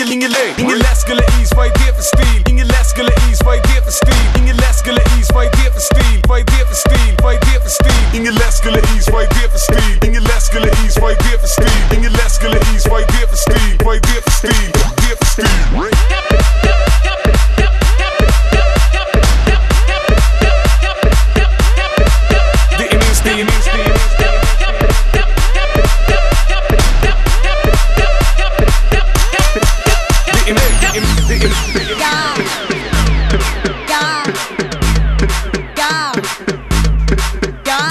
Ingen, ingen leg. Ingen lastgulde is, hvad er det for stil? Ingen lastgulde is, hvad er det for stil? Ingen lastgulde is, hvad er det for stil? Hvad er det for stil? Hvad er det for stil? Ingen lastgulde is, hvad er det for stil? Ingen lastgulde is, hvad er det for stil? Ingen lastgulde is, hvad er det for stil? Hvad er det for stil? Det for stil. Det er min stil, min stil.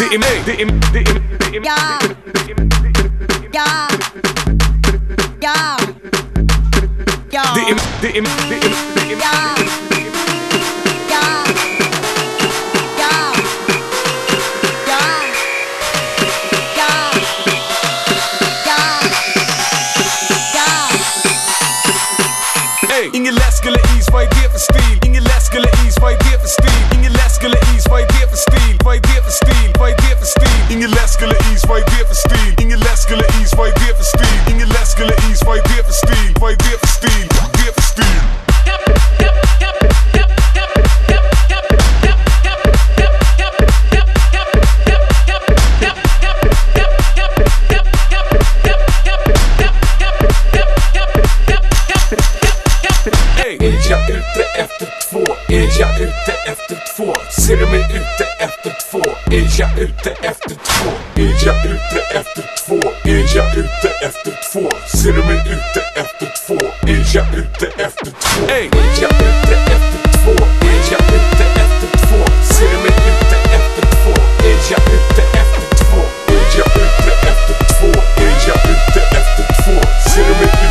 Dilim dilim dilim dilim Ya Ya Ya Ya Dilim dilim dilim dilim Ya Ey! Är jag ute efter två? Är jag ute efter två? Ser du mig ute efter två? Är jag ute efter två? Är jag ute efter två? Är jag ute efter två? Ser du mig ute efter två? Är jag ute efter två? Ey! Är jag ute efter två? Är jag ute efter två? Ser du mig ute efter två? Är jag ute efter två? Är jag ute efter två? Är jag ute efter två? Ser du mig ute